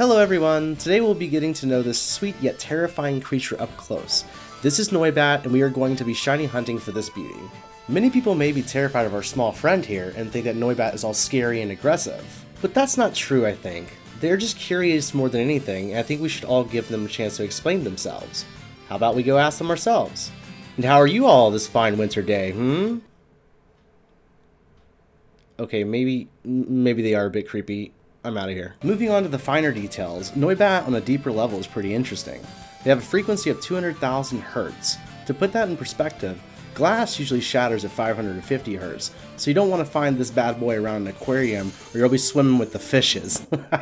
Hello everyone, today we'll be getting to know this sweet yet terrifying creature up close. This is Noibat and we are going to be shiny hunting for this beauty. Many people may be terrified of our small friend here and think that Noibat is all scary and aggressive. But that's not true I think. They're just curious more than anything and I think we should all give them a chance to explain themselves. How about we go ask them ourselves? And how are you all this fine winter day, hmm? Okay, maybe maybe they are a bit creepy. I'm out of here. Moving on to the finer details, Noibat on a deeper level is pretty interesting. They have a frequency of 200,000 Hz. To put that in perspective, glass usually shatters at 550 Hz, so you don't want to find this bad boy around an aquarium or you'll be swimming with the fishes.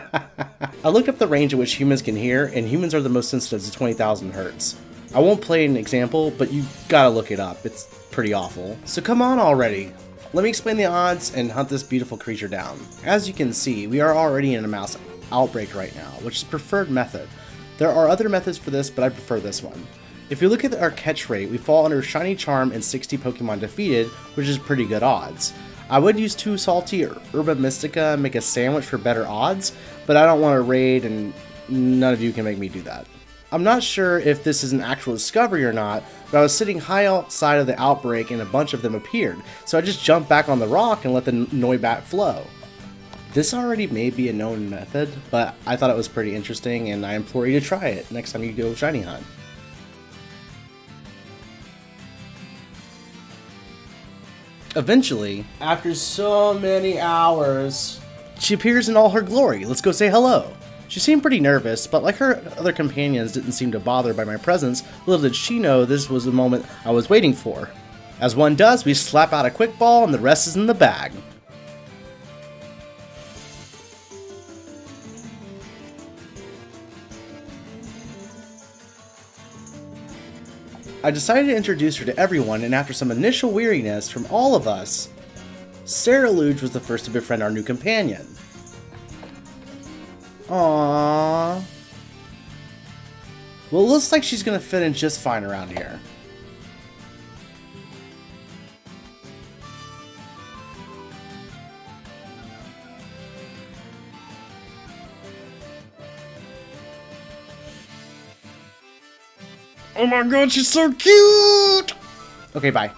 I looked up the range at which humans can hear, and humans are the most sensitive to 20,000 Hz. I won't play an example, but you gotta look it up, it's pretty awful. So come on already, let me explain the odds and hunt this beautiful creature down. As you can see, we are already in a mouse outbreak right now, which is preferred method. There are other methods for this, but I prefer this one. If you look at our catch rate, we fall under Shiny Charm and 60 Pokemon defeated, which is pretty good odds. I would use 2 Salty or Herba Mystica and make a sandwich for better odds, but I don't want to raid and none of you can make me do that. I'm not sure if this is an actual discovery or not, but I was sitting high outside of the outbreak and a bunch of them appeared, so I just jumped back on the rock and let the Noibat flow. This already may be a known method, but I thought it was pretty interesting and I implore you to try it next time you go shiny hunt. Eventually, after so many hours, she appears in all her glory. Let's go say hello. She seemed pretty nervous, but like her other companions didn't seem to bother by my presence, little did she know this was the moment I was waiting for. As one does, we slap out a quick ball and the rest is in the bag. I decided to introduce her to everyone, and after some initial weariness from all of us, Sarah Luge was the first to befriend our new companion. Aww. Well, it looks like she's gonna fit in just fine around here. Oh my god, she's so cute! Okay, bye.